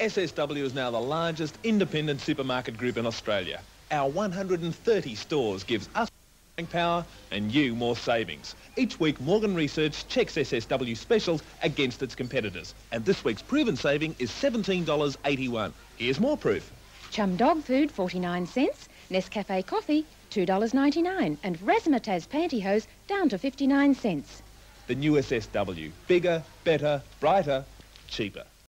SSW is now the largest independent supermarket group in Australia. Our 130 stores gives us power and you more savings. Each week Morgan Research checks SSW specials against its competitors and this week's proven saving is $17.81. Here's more proof. Chum dog food 49 cents, Nescafe coffee $2.99 and Razzamatazz pantyhose down to 59 cents. The new SSW. Bigger, better, brighter, cheaper.